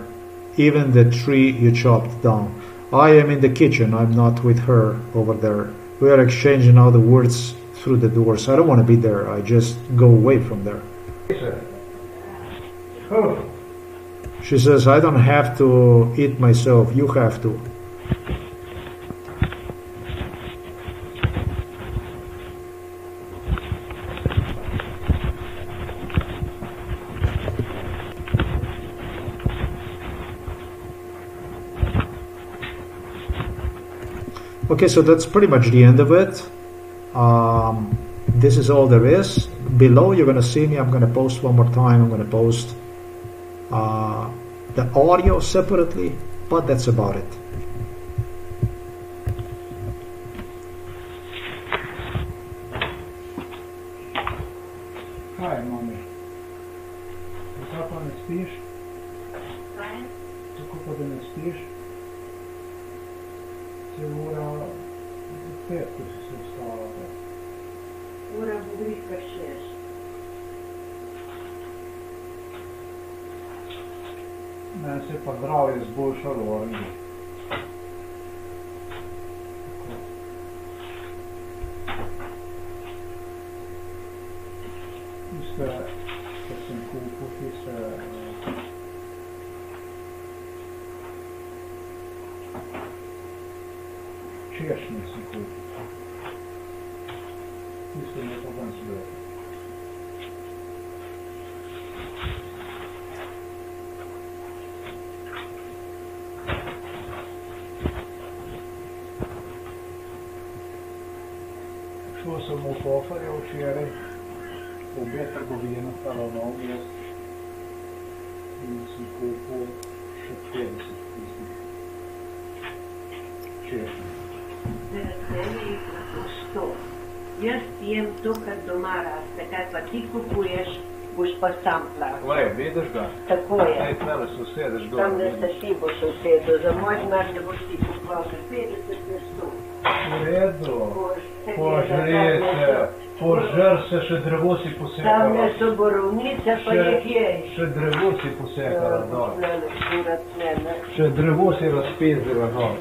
even the tree you chopped down. I am in the kitchen, I'm not with her over there. We are exchanging all the words through the doors. I don't want to be there, I just go away from there. She says, I don't have to eat myself, you have to. Okay, so that's pretty much the end of it. Um, this is all there is. Below you're going to see me. I'm going to post one more time. I'm going to post uh, the audio separately, but that's about it. Hi, mommy. Kako ne spiš? Kako da ne spiš? se ura pet, ko Certus se stavate. Ura budriška šest. Ne, se pa zdravje zboljšalo v Angliji. Tiste, ki sem kupil, tiste Jaśniej słuchu. Jestem na poważnie. Força Mofofa eu tinha o Beto Governo falou não e ficou por chateado. Chefe. 50 tistih češnjev. Zaradi jih lahko sto. Jaz jem to, kar doma raste, kaj pa ti kupuješ, boš pa sam plačal. Lej, vidiš ga? Tako je. Ej, tlele se usedeš dol. Tam, da se si boš usedel, za moj denar ne boš ti kupoval za 50 na 100. V redu. Požri se, tam požr se, še drevo si Tam posekala. ne so borovnice, pa Še, jih je. še drevo si posekala dol. Ne, ne, ne, ne. Še drevo si razpezila dol.